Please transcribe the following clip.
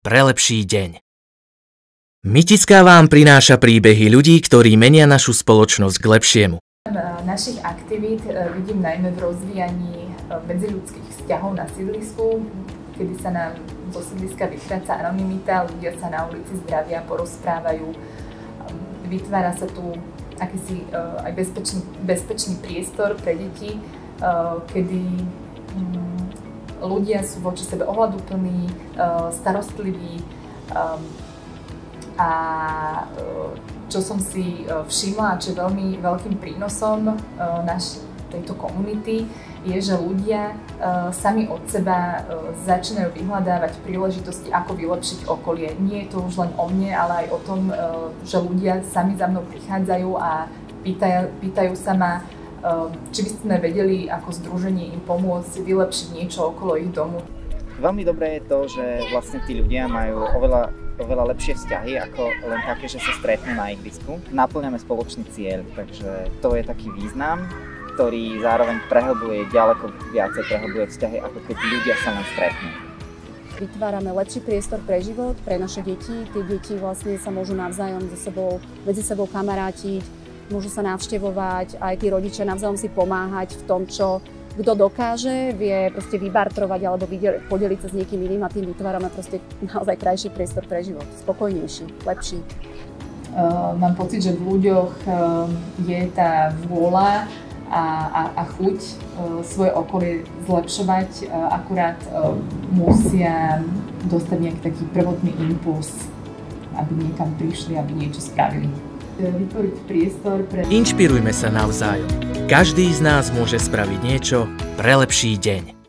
pre lepší deň. Mytická vám prináša príbehy ľudí, ktorí menia našu spoločnosť k lepšiemu. Našich aktivít e, vidím najmä v rozvíjaní e, medziľudských vzťahov na sídlisku, kedy sa nám zo sídliska vytráca anonimita, ľudia sa na ulici zdravia, porozprávajú, vytvára sa tu akýsi aj bezpečný, bezpečný priestor pre deti, kedy um, ľudia sú voči sebe ohľaduplní, uh, starostliví um, a uh, čo som si všimla a čo je veľmi veľkým prínosom naš, tejto komunity, je, že ľudia sami od seba začínajú vyhľadávať príležitosti, ako vylepšiť okolie. Nie je to už len o mne, ale aj o tom, že ľudia sami za mnou prichádzajú a pýtajú, pýtajú sa ma, či by sme vedeli ako združenie im pomôcť vylepšiť niečo okolo ich domu. Veľmi dobré je to, že vlastne tí ľudia majú oveľa oveľa lepšie vzťahy ako len také, že sa stretnú na ihrisku. Naplňame spoločný cieľ, takže to je taký význam ktorý zároveň prehlbuje ďaleko viacej prehlbuje vzťahy, ako keď ľudia sa len stretnú. Vytvárame lepší priestor pre život, pre naše deti. Tie deti vlastne sa môžu navzájom so sebou, medzi sebou kamarátiť, môžu sa navštevovať, aj tí rodičia navzájom si pomáhať v tom, čo kto dokáže, vie proste vybartrovať alebo podeliť sa s niekým iným a tým vytvárame proste naozaj krajší priestor pre život, spokojnejší, lepší. Uh, mám pocit, že v ľuďoch uh, je tá vôľa a, a, a chuť uh, svoje okolie zlepšovať, uh, akurát uh, musia dostať nejaký taký prvotný impuls, aby niekam prišli, aby niečo spravili. Vytvoriť priestor pre... Inšpirujme sa navzájom. Každý z nás môže spraviť niečo pre lepší deň.